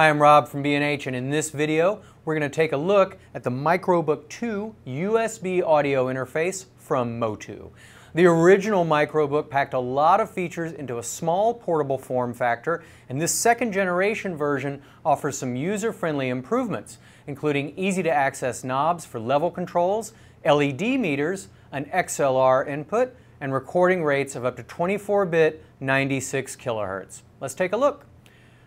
Hi, I'm Rob from B&H and in this video we're going to take a look at the Microbook 2 USB audio interface from Motu. The original Microbook packed a lot of features into a small portable form factor and this second generation version offers some user-friendly improvements including easy to access knobs for level controls, LED meters, an XLR input, and recording rates of up to 24-bit 96 kilohertz. Let's take a look.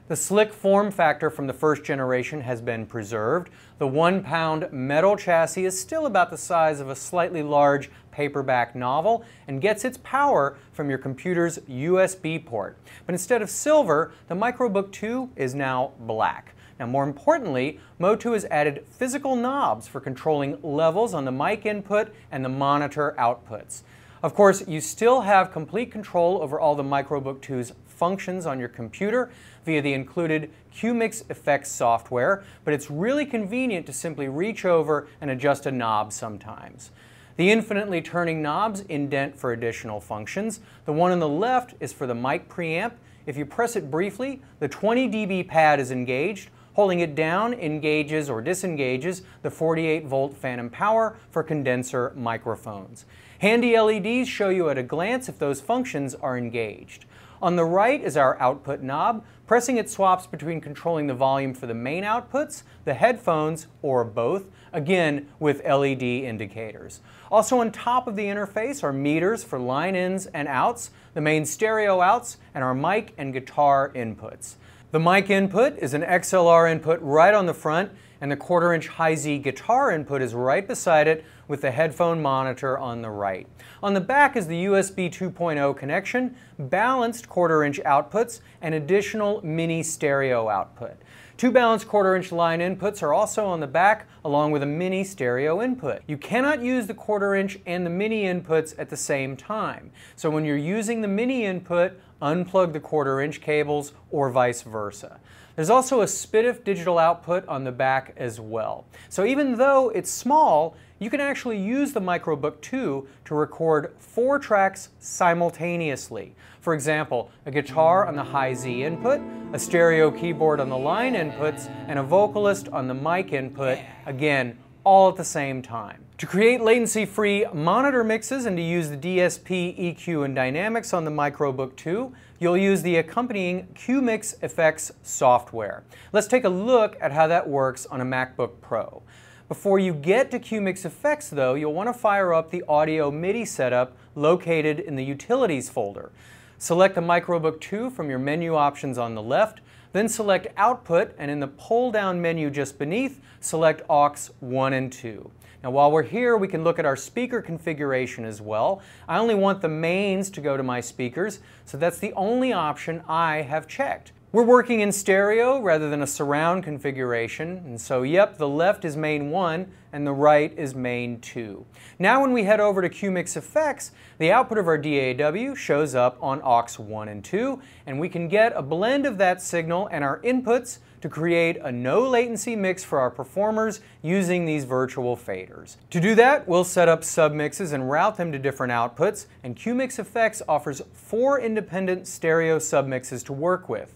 The slick form factor from the first generation has been preserved. The one pound metal chassis is still about the size of a slightly large paperback novel and gets its power from your computer's USB port. But instead of silver, the Microbook 2 is now black. Now more importantly, Motu has added physical knobs for controlling levels on the mic input and the monitor outputs. Of course, you still have complete control over all the Microbook 2's functions on your computer via the included CueMix Effects software, but it's really convenient to simply reach over and adjust a knob sometimes. The infinitely turning knobs indent for additional functions. The one on the left is for the mic preamp. If you press it briefly, the 20 dB pad is engaged. Holding it down engages or disengages the 48 volt phantom power for condenser microphones. Handy LEDs show you at a glance if those functions are engaged. On the right is our output knob. Pressing it swaps between controlling the volume for the main outputs, the headphones, or both, again with LED indicators. Also on top of the interface are meters for line ins and outs, the main stereo outs, and our mic and guitar inputs. The mic input is an XLR input right on the front, and the quarter inch Hi-Z guitar input is right beside it with the headphone monitor on the right. On the back is the USB 2.0 connection, balanced quarter inch outputs, and additional mini stereo output. Two balanced quarter inch line inputs are also on the back along with a mini stereo input. You cannot use the quarter inch and the mini inputs at the same time. So when you're using the mini input, unplug the quarter inch cables or vice versa. There's also a SPDIF digital output on the back as well. So even though it's small, you can actually use the Microbook 2 to record four tracks simultaneously. For example, a guitar on the high Z input, a stereo keyboard on the line inputs, and a vocalist on the mic input, again, all at the same time. To create latency-free monitor mixes and to use the DSP, EQ, and dynamics on the Microbook 2, you'll use the accompanying CueMix Effects software. Let's take a look at how that works on a MacBook Pro. Before you get to CueMix Effects though, you'll want to fire up the audio MIDI setup located in the Utilities folder. Select the Microbook 2 from your menu options on the left, then select Output, and in the pull-down menu just beneath, select AUX 1 and 2. Now while we're here, we can look at our speaker configuration as well. I only want the mains to go to my speakers, so that's the only option I have checked. We're working in stereo rather than a surround configuration, and so yep, the left is main 1 and the right is main 2. Now when we head over to CueMix Effects, the output of our DAW shows up on AUX 1 and 2, and we can get a blend of that signal and our inputs to create a no latency mix for our performers using these virtual faders. To do that, we'll set up submixes and route them to different outputs, and CueMix Effects offers four independent stereo submixes to work with.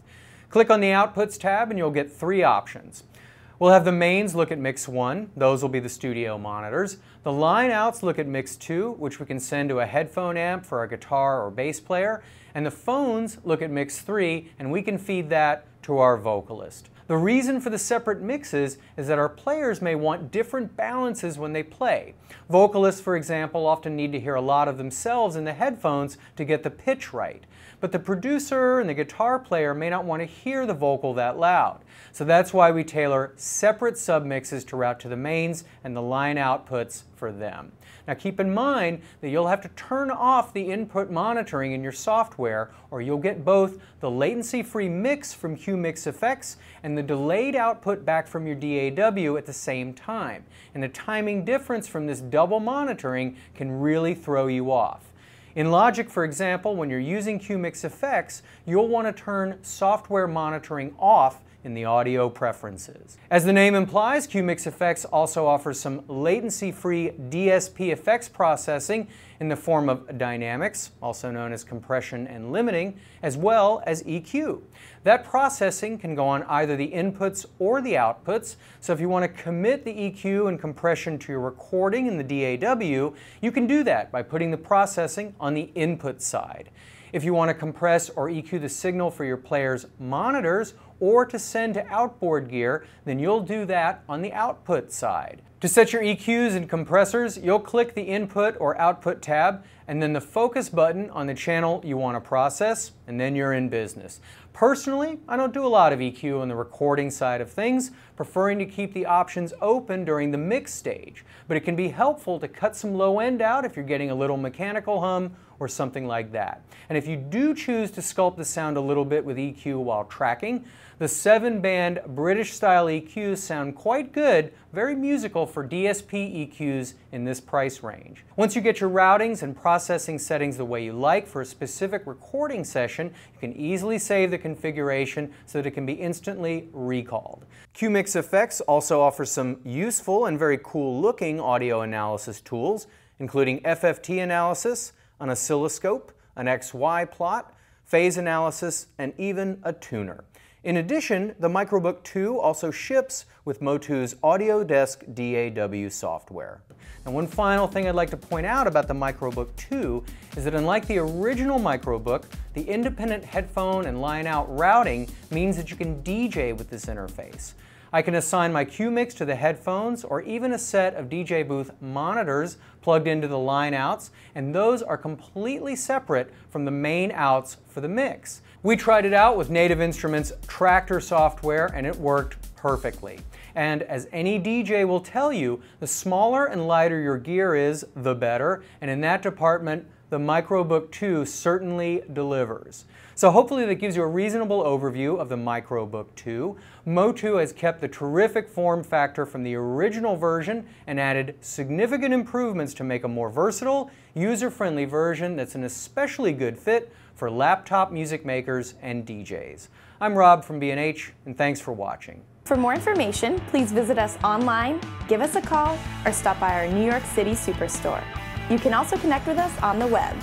Click on the Outputs tab and you'll get three options. We'll have the mains look at mix 1, those will be the studio monitors. The line outs look at mix 2, which we can send to a headphone amp for a guitar or bass player. And the phones look at mix 3, and we can feed that to our vocalist. The reason for the separate mixes is that our players may want different balances when they play. Vocalists, for example, often need to hear a lot of themselves in the headphones to get the pitch right. But the producer and the guitar player may not want to hear the vocal that loud. So that's why we tailor separate submixes to route to the mains and the line outputs for them. Now keep in mind that you'll have to turn off the input monitoring in your software or you'll get both the latency-free mix from CueMix Effects and the delayed output back from your DAW at the same time. And the timing difference from this double monitoring can really throw you off. In Logic, for example, when you're using CueMix Effects, you'll want to turn software monitoring off in the audio preferences. As the name implies, CueMix Effects also offers some latency-free DSP effects processing in the form of dynamics, also known as compression and limiting, as well as EQ. That processing can go on either the inputs or the outputs, so if you want to commit the EQ and compression to your recording in the DAW, you can do that by putting the processing on the input side. If you want to compress or EQ the signal for your player's monitors or to send to outboard gear, then you'll do that on the output side. To set your EQs and compressors, you'll click the Input or Output tab and then the Focus button on the channel you want to process, and then you're in business. Personally, I don't do a lot of EQ on the recording side of things, preferring to keep the options open during the mix stage, but it can be helpful to cut some low end out if you're getting a little mechanical hum or something like that. And if you do choose to sculpt the sound a little bit with EQ while tracking, the seven band British style EQs sound quite good, very musical for DSP EQs in this price range. Once you get your routings and processing settings the way you like for a specific recording session, you can easily save the configuration so that it can be instantly recalled. CueMix Effects also offers some useful and very cool looking audio analysis tools, including FFT analysis, an oscilloscope, an XY plot, phase analysis, and even a tuner. In addition, the Microbook 2 also ships with Motu's Audiodesk DAW software. And one final thing I'd like to point out about the Microbook 2 is that unlike the original Microbook, the independent headphone and line-out routing means that you can DJ with this interface. I can assign my QMix to the headphones or even a set of DJ booth monitors plugged into the line outs, and those are completely separate from the main outs for the mix. We tried it out with Native Instruments Traktor software and it worked perfectly. And as any DJ will tell you, the smaller and lighter your gear is, the better, and in that department, the Microbook 2 certainly delivers. So hopefully that gives you a reasonable overview of the Microbook 2. Motu has kept the terrific form factor from the original version and added significant improvements to make a more versatile, user-friendly version that's an especially good fit for laptop music makers and DJs. I'm Rob from B&H, and thanks for watching. For more information, please visit us online, give us a call, or stop by our New York City Superstore. You can also connect with us on the web